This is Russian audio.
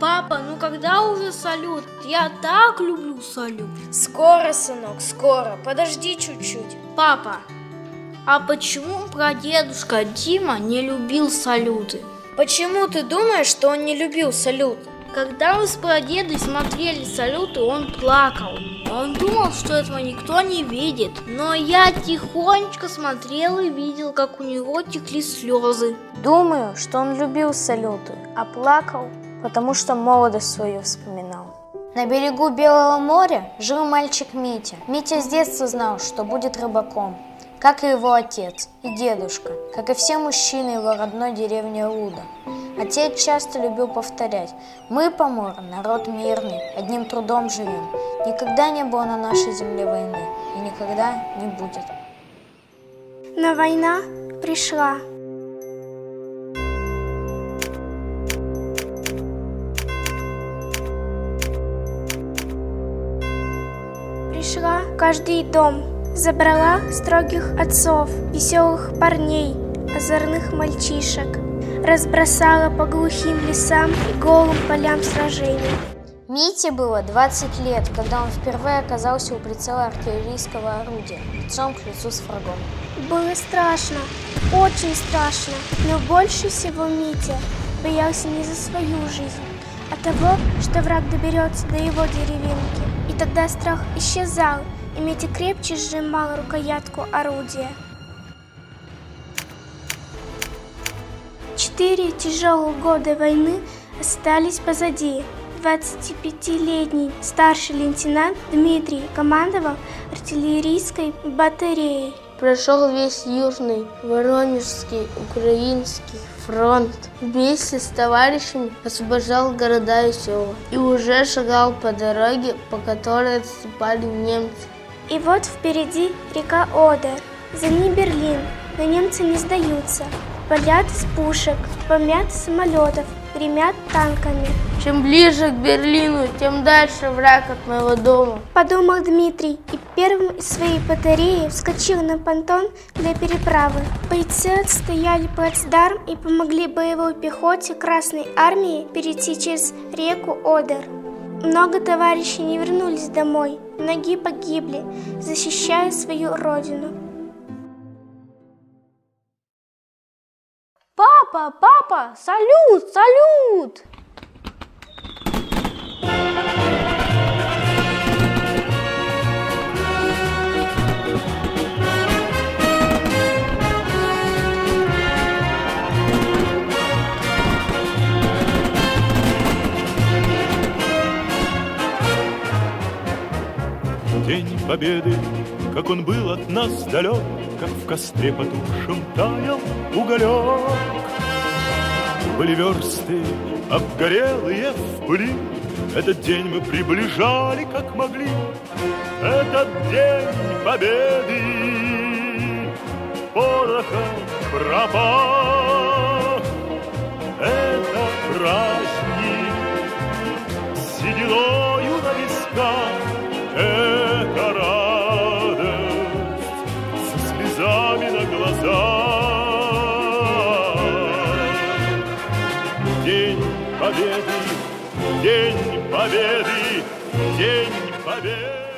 Папа, ну когда уже салют? Я так люблю салют. Скоро, сынок, скоро. Подожди чуть-чуть. Папа, а почему прадедушка Дима не любил салюты? Почему ты думаешь, что он не любил салют? Когда мы с прадедой смотрели салюты, он плакал. Он думал, что этого никто не видит. Но я тихонечко смотрел и видел, как у него текли слезы. Думаю, что он любил салюты, а плакал, потому что молодость свою вспоминал. На берегу Белого моря жил мальчик Митя. Митя с детства знал, что будет рыбаком, как и его отец и дедушка, как и все мужчины его родной деревни Луда. Отец часто любил повторять, мы, помор, народ мирный, одним трудом живем. Никогда не было на нашей земле войны и никогда не будет. Но война пришла. Пришла каждый дом, забрала строгих отцов, веселых парней, озорных мальчишек, разбросала по глухим лесам и голым полям сражений. Мите было 20 лет, когда он впервые оказался у прицела артиллерийского орудия, лицом к лицу с врагом. Было страшно, очень страшно, но больше всего Митя боялся не за свою жизнь, а того, что враг доберется до его деревеньки. И тогда страх исчезал, и Митя крепче сжимал рукоятку орудия. Четыре тяжелых года войны остались позади. 25-летний старший лейтенант Дмитрий командовал артиллерийской батареей. Прошел весь Южный, Воронежский, Украинский фронт. Вместе с товарищами освобождал города и села. И уже шагал по дороге, по которой отступали немцы. И вот впереди река Одер, за ней Берлин, но немцы не сдаются. Палят из пушек, помят самолетов, гремят танками. Чем ближе к Берлину, тем дальше враг от моего дома. Подумал Дмитрий и первым из своей батареи вскочил на понтон для переправы. Бойцы отстояли плацдарм и помогли боевой пехоте Красной Армии перейти через реку Одер. Много товарищей не вернулись домой, многие погибли, защищая свою родину. Папа, папа, салют, салют! День победы, как он был от нас далек, Как в костре потухшем таял уголек. Были версты обгорелые в пыли, Этот день мы приближали, как могли. Этот день победы порохом пропах. День победы, день победы, день победы.